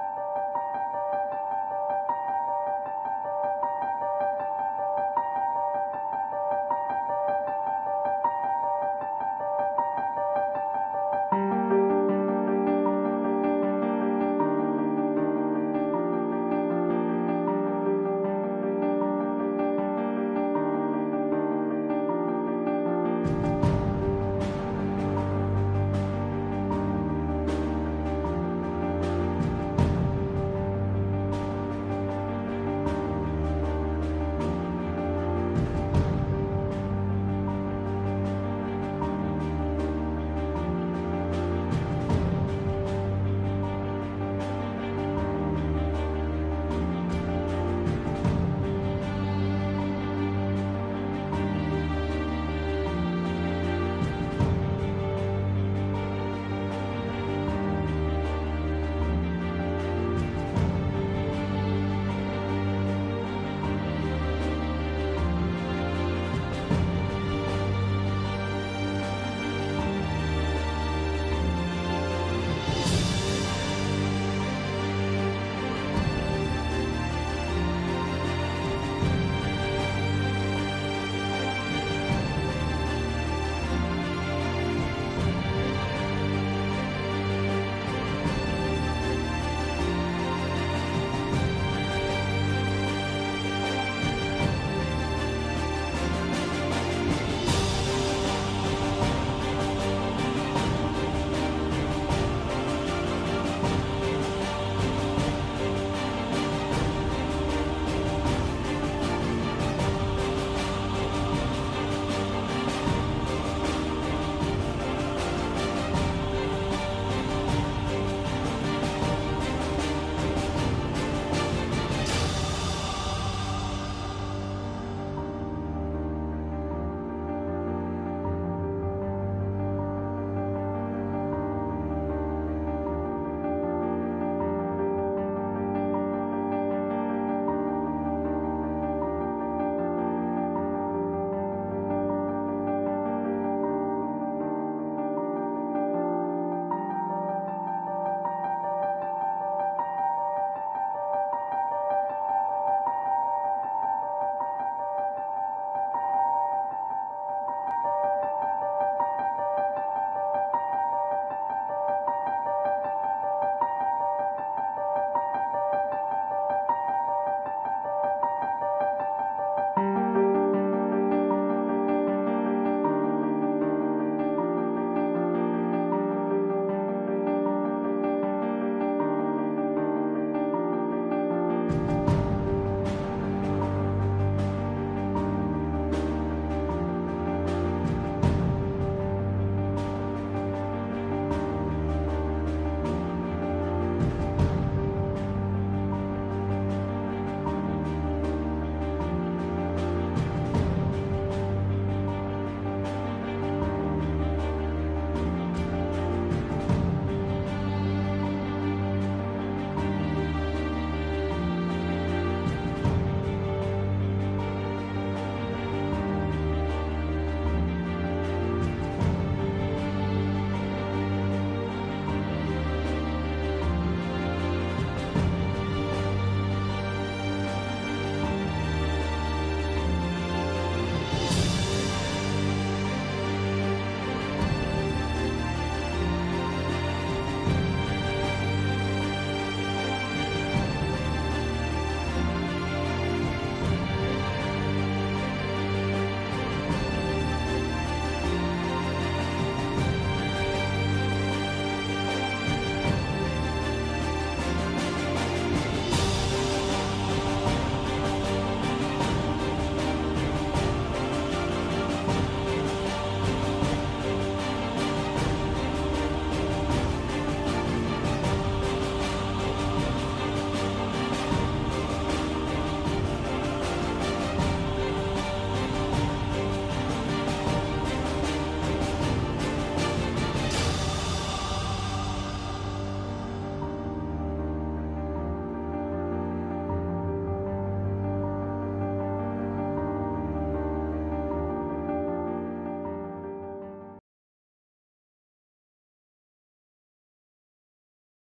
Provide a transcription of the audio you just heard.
you